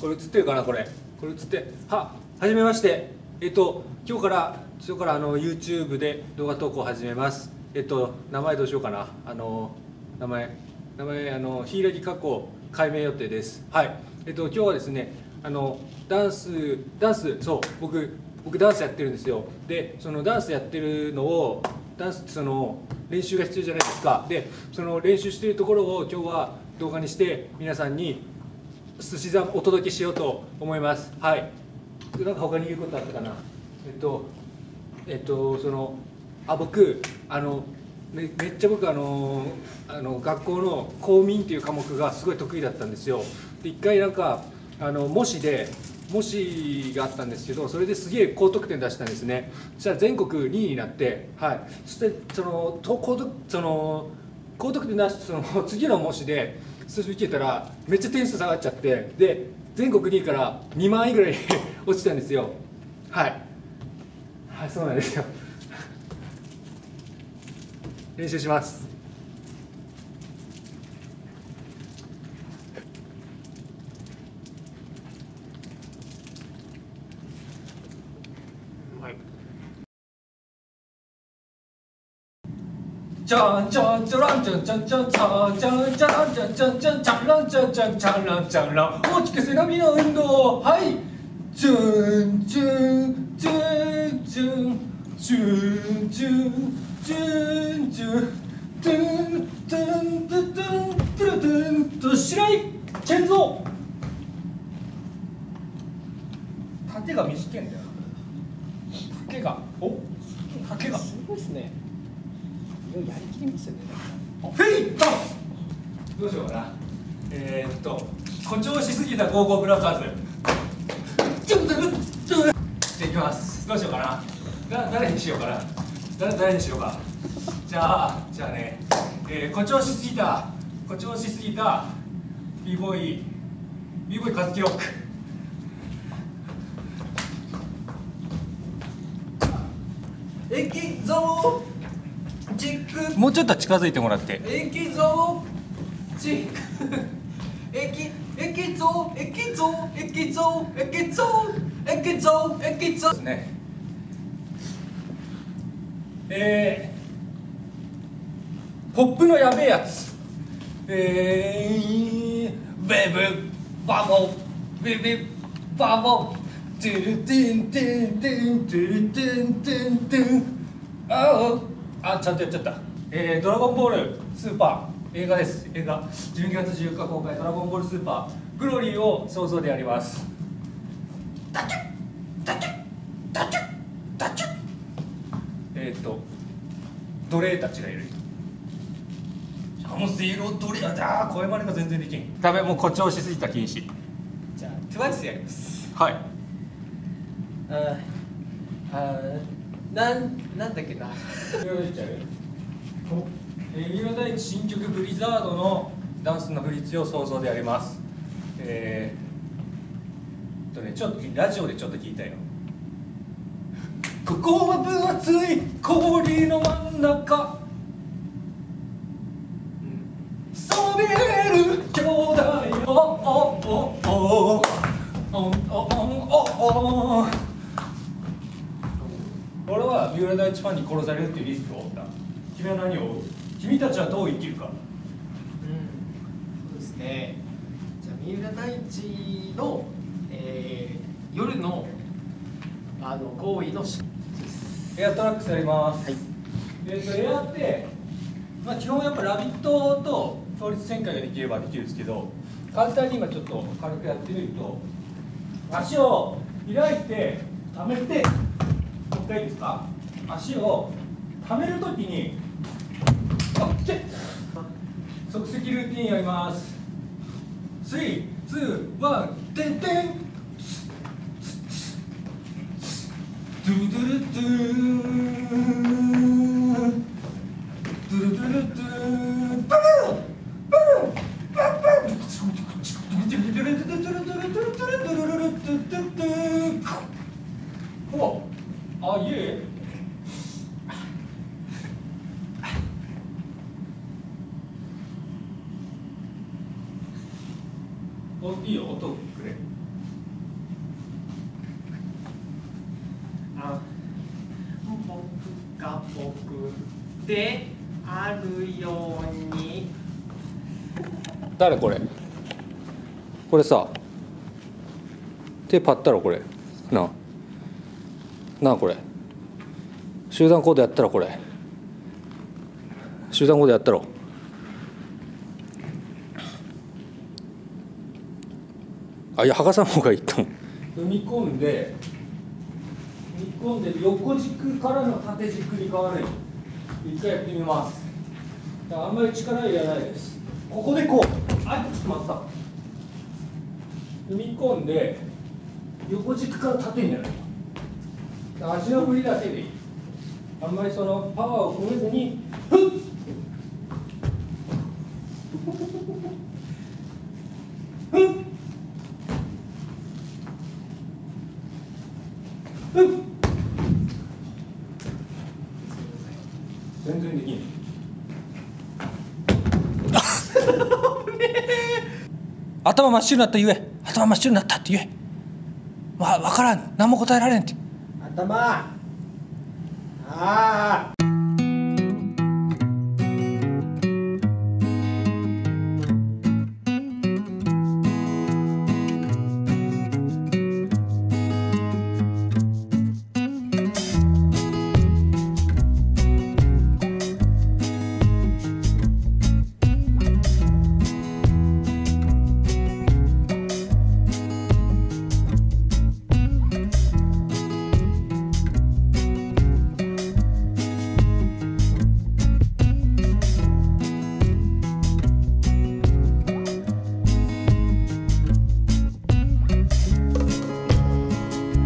これ映ってるかなこれ。これ映ってははじめまして。えっと今日から今日からあの YouTube で動画投稿を始めます。えっと名前どうしようかな。あの名前。名前あの柊加工改名予定です。はい。えっと今日はですねあのダンスダンスそう僕僕ダンスやってるんですよ。でそのダンスやってるのをダンスその練習が必要じゃないですか。でその練習してるところを今日は動画にして皆さんに寿司座お届けしようと思います。はい。なんか他に言うことあったかな？えっとえっとそのあ僕あのめめっちゃ僕あのあの学校の公民っていう科目がすごい得意だったんですよ。で一回なんかあの模試で模試があったんですけどそれですげえ高得点出したんですね。そしたら全国2位になってはい。そしてその高得その高得点出してその次の模試で数字受けたらめっちゃ点数下がっちゃってで全国2位から2万位ぐらい 落ちたんですよ。はい。はいそうなんですよ。練習しますはいチャンチャンチャランチャンチャンチャンチャンチャンチャランチャンチャンチャンチャンランチャンチャンチャンランチャンラン大きく背伸びの運動はいチュンチュンチュンチュンチュンチュンチュンチュントゥントゥントゥントゥントゥルトゥンと白いチェンゾ縦が短いんだよ竹がお竹がすごいですね。やりきりますよね。フェイト！どうしようかな。えー、っと誇張しすぎたゴーゴーブラザーズ。ちょっとちょっとじゃあいきます。どうしようかな。だ誰にしようかな。誰誰にしようか。じゃあじゃあね、えー、誇張しすぎた誇張しすぎた b ボーイ。b ボーイカズキロック。エキゾチックもうちょっと近づいてもらって。エキゾチックエキエキゾエキゾエキゾエキゾエキゾエキゾですね。えー、ポップのやべえやつ。えー、ベブバボ。ベベバボ。トゥルトゥントゥントゥントゥルトゥントゥントゥン。ああちゃんとやっちゃった。えー、ドラゴンボールスーパー。映画です。映画。12月14日公開。ドラゴンボールスーパー。グロリーを想像でやります。えーっと奴隷たちがいる。シャムセイロ奴隷だ。声真似が全然できん。ダメもう誇張しすぎた禁止。じゃあ TWICE やります。はい。ああなんなんだっけな。えー、三浦大知新曲「ブリザード」のダンスの振り付けを想像でやります。えー、とねちょっとラジオでちょっと聞いたいの。ここは分厚い氷の真ん中。そびえる三浦大知ファンに殺されるっていうリスクを負った君は何を負う君たちはどう生きるか。うんそうですね。じゃあ三浦大知の、えー、夜のあの行為のしエアトラックスやります、はい。えっとエアって、まあ、基本やっぱ「ラビット!」と倒立旋回ができればできるんですけど簡単に今ちょっと軽くやってみると足を開いて溜めてもう一回いいですか？足を溜めるときにあっ即席ルーティンやります。321てんてんドゥドゥルドゥドゥルドゥルドゥーンバブンバブンバブンドゥルドゥルドゥルドゥルドゥルドゥルドゥルドゥルドゥルドゥルドゥルドゥルドゥルおあいえおいいよ音くれあ僕が僕であるように。誰これ？これさ。手パったろこれ。なあ。なあこれ。集団行動やったらこれ。集団行動やったろ。あいや剥がさん方がいいと思う。踏み込んで踏み込んで横軸からの縦軸に変わる一回やってみます。あんまり力いらないです。ここでこう。あっちょっと待った。踏み込んで横軸から縦になる。足の振りだけでいい。あんまりそのパワーを込めずにふっできん 頭真っ白になった言え頭真っ白になったって言え。まあ分からん。何も答えられんって。頭。ああ